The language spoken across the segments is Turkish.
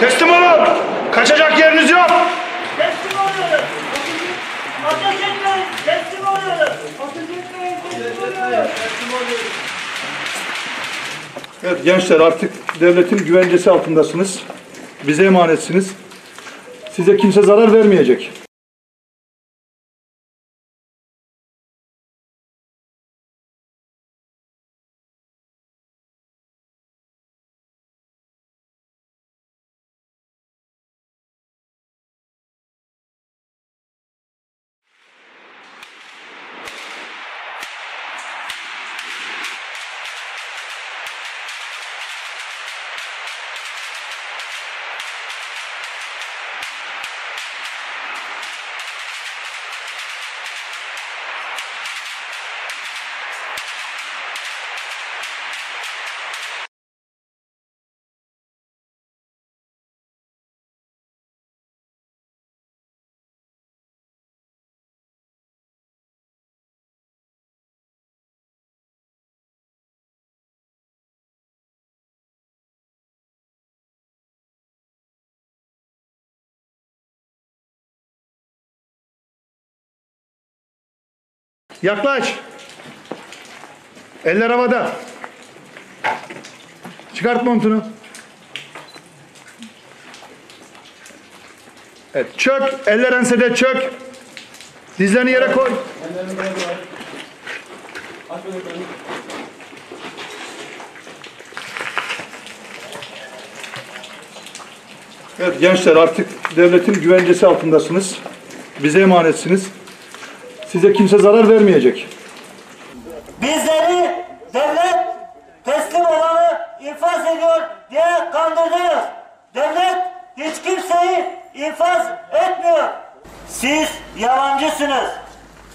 Teslim olun. Kaçacak yeriniz yok. Teslim oluyoruz. Ateş etmeyin. Teslim oluyoruz. Ateş etmeyin. Teslim oluyoruz. Evet gençler artık devletin güvencesi altındasınız. Bize emanetsiniz. Size kimse zarar vermeyecek. Yaklaş. Eller havada. Çıkart montunu. Evet, çök. Eller ensede çök. Dizlerini yere koy. Evet gençler artık devletin güvencesi altındasınız. Bize emanetsiniz. Size kimse zarar vermeyecek. Bizleri devlet teslim olanı infaz ediyor diye kandırdınız. Devlet hiç kimseyi infaz etmiyor. Siz yalancısınız.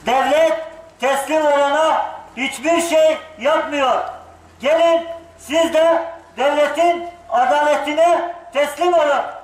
Devlet teslim olana hiçbir şey yapmıyor. Gelin siz de devletin adaletine teslim olun.